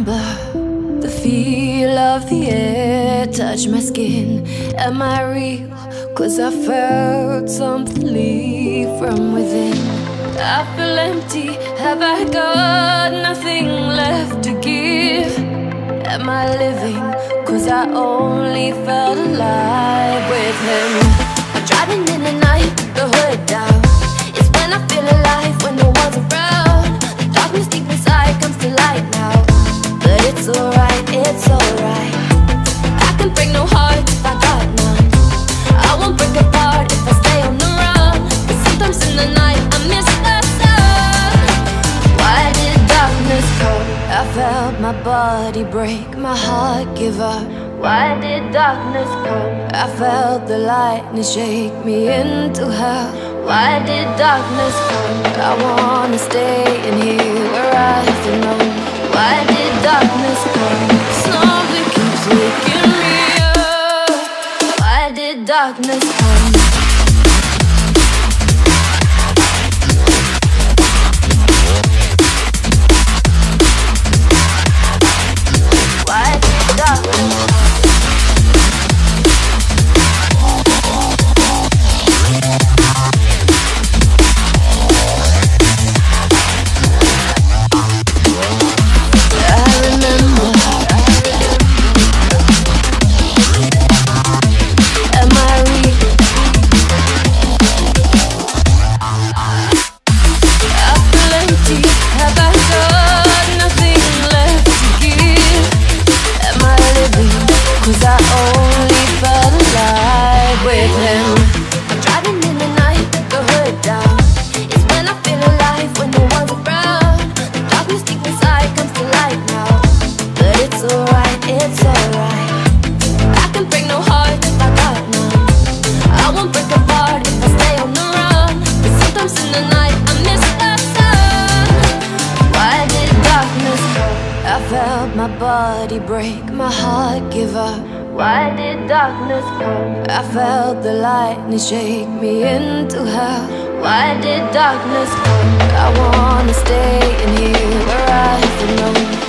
remember the feel of the air touch my skin. Am I real? Cause I felt something leave from within. I feel empty. Have I got nothing left to give? Am I living? Cause I only felt alive with him. I'm driving in the night, the hood down. It's when I feel alive when no one's around. Body break, my heart give up. Why did darkness come? I felt the lightning shake me into hell. Why did darkness come? I wanna stay in here where I belong. Why did darkness come? Something keeps waking me up. Why did darkness come? 'Cause I only body break, my heart give up Why did darkness come? I felt the lightning shake me into hell Why did darkness come? I wanna stay in here where I belong